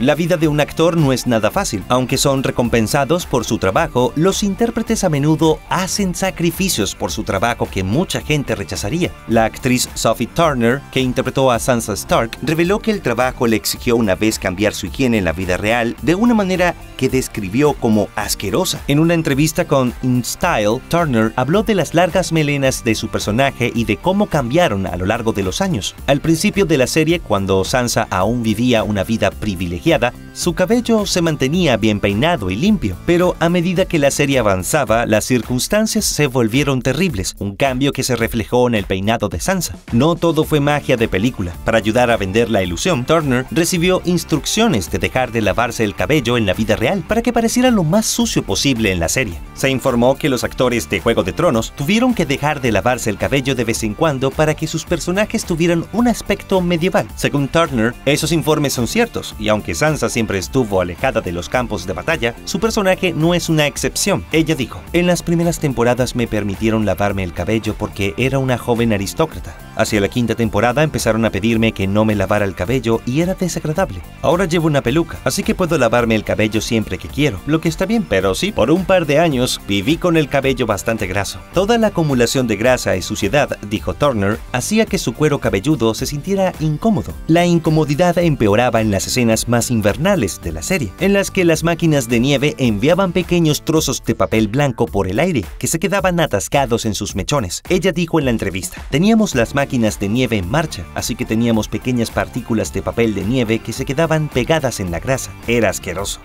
La vida de un actor no es nada fácil. Aunque son recompensados por su trabajo, los intérpretes a menudo hacen sacrificios por su trabajo que mucha gente rechazaría. La actriz Sophie Turner, que interpretó a Sansa Stark, reveló que el trabajo le exigió una vez cambiar su higiene en la vida real de una manera que describió como asquerosa. En una entrevista con InStyle, Turner habló de las largas melenas de su personaje y de cómo cambiaron a lo largo de los años. Al principio de la serie, cuando Sansa aún vivía una vida privilegiada, su cabello se mantenía bien peinado y limpio, pero a medida que la serie avanzaba, las circunstancias se volvieron terribles, un cambio que se reflejó en el peinado de Sansa. No todo fue magia de película. Para ayudar a vender la ilusión, Turner recibió instrucciones de dejar de lavarse el cabello en la vida real para que pareciera lo más sucio posible en la serie. Se informó que los actores de Juego de Tronos tuvieron que dejar de lavarse el cabello de vez en cuando para que sus personajes tuvieran un aspecto medieval. Según Turner, esos informes son ciertos, y aunque Sansa siempre estuvo alejada de los campos de batalla, su personaje no es una excepción. Ella dijo, en las primeras temporadas me permitieron lavarme el cabello porque era una joven aristócrata. Hacia la quinta temporada empezaron a pedirme que no me lavara el cabello y era desagradable. Ahora llevo una peluca, así que puedo lavarme el cabello siempre que quiero, lo que está bien, pero sí, por un par de años viví con el cabello bastante graso. Toda la acumulación de grasa y suciedad, dijo Turner, hacía que su cuero cabelludo se sintiera incómodo. La incomodidad empeoraba en las escenas más invernales de la serie, en las que las máquinas de nieve enviaban pequeños trozos de papel blanco por el aire que se quedaban atascados en sus mechones. Ella dijo en la entrevista, teníamos las máquinas de nieve en marcha, así que teníamos pequeñas partículas de papel de nieve que se quedaban pegadas en la grasa. Era asqueroso.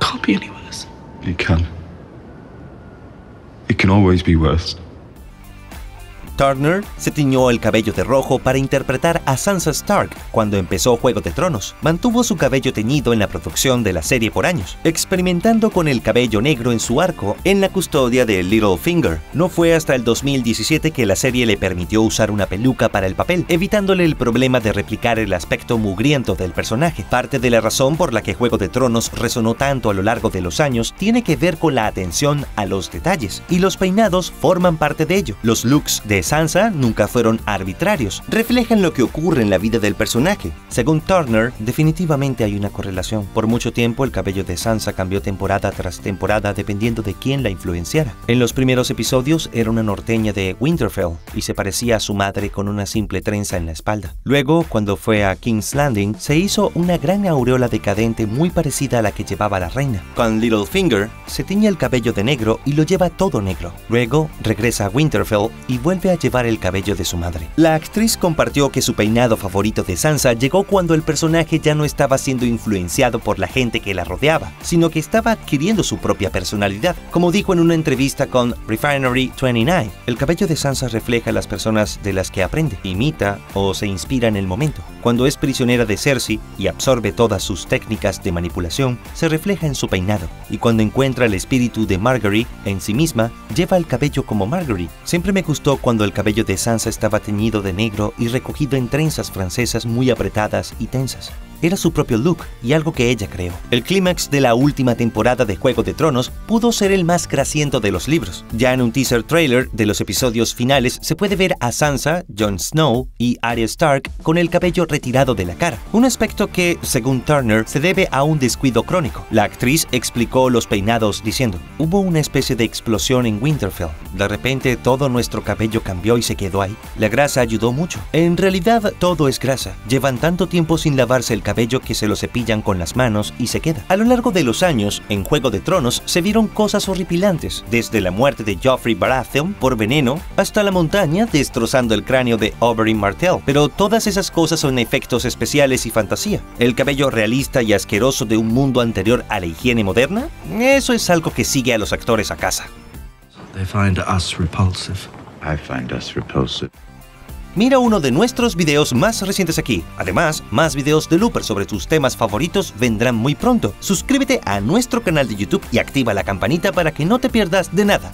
Can't be any worse. It can. It can always be worse. Turner se tiñó el cabello de rojo para interpretar a Sansa Stark cuando empezó Juego de Tronos. Mantuvo su cabello teñido en la producción de la serie por años, experimentando con el cabello negro en su arco en la custodia de Littlefinger. No fue hasta el 2017 que la serie le permitió usar una peluca para el papel, evitándole el problema de replicar el aspecto mugriento del personaje. Parte de la razón por la que Juego de Tronos resonó tanto a lo largo de los años tiene que ver con la atención a los detalles, y los peinados forman parte de ello. Los looks de Sansa nunca fueron arbitrarios, reflejan lo que ocurre en la vida del personaje. Según Turner, definitivamente hay una correlación. Por mucho tiempo el cabello de Sansa cambió temporada tras temporada dependiendo de quién la influenciara. En los primeros episodios era una norteña de Winterfell y se parecía a su madre con una simple trenza en la espalda. Luego, cuando fue a King's Landing, se hizo una gran aureola decadente muy parecida a la que llevaba la reina. Con Littlefinger, se tiñe el cabello de negro y lo lleva todo negro. Luego, regresa a Winterfell y vuelve a llevar el cabello de su madre. La actriz compartió que su peinado favorito de Sansa llegó cuando el personaje ya no estaba siendo influenciado por la gente que la rodeaba, sino que estaba adquiriendo su propia personalidad. Como dijo en una entrevista con Refinery 29, el cabello de Sansa refleja las personas de las que aprende, imita o se inspira en el momento. Cuando es prisionera de Cersei y absorbe todas sus técnicas de manipulación, se refleja en su peinado, y cuando encuentra el espíritu de Marguerite en sí misma, lleva el cabello como Marguerite. Siempre me gustó cuando el cabello de Sansa estaba teñido de negro y recogido en trenzas francesas muy apretadas y tensas. Era su propio look y algo que ella creó. El clímax de la última temporada de Juego de Tronos pudo ser el más grasiento de los libros. Ya en un teaser trailer de los episodios finales se puede ver a Sansa, Jon Snow y Arya Stark con el cabello retirado de la cara, un aspecto que, según Turner, se debe a un descuido crónico. La actriz explicó los peinados diciendo, hubo una especie de explosión en Winterfell. De repente todo nuestro cabello cambió y se quedó ahí. La grasa ayudó mucho. En realidad todo es grasa. Llevan tanto tiempo sin lavarse el cabello que se lo cepillan con las manos y se queda. A lo largo de los años, en Juego de Tronos se vieron cosas horripilantes, desde la muerte de Joffrey Baratheon por veneno hasta la montaña destrozando el cráneo de Oberyn Martell. Pero todas esas cosas son efectos especiales y fantasía. El cabello realista y asqueroso de un mundo anterior a la higiene moderna, eso es algo que sigue a los actores a casa. They find us repulsive. I find us repulsive. Mira uno de nuestros videos más recientes aquí. Además, más videos de Looper sobre tus temas favoritos vendrán muy pronto. Suscríbete a nuestro canal de YouTube y activa la campanita para que no te pierdas de nada.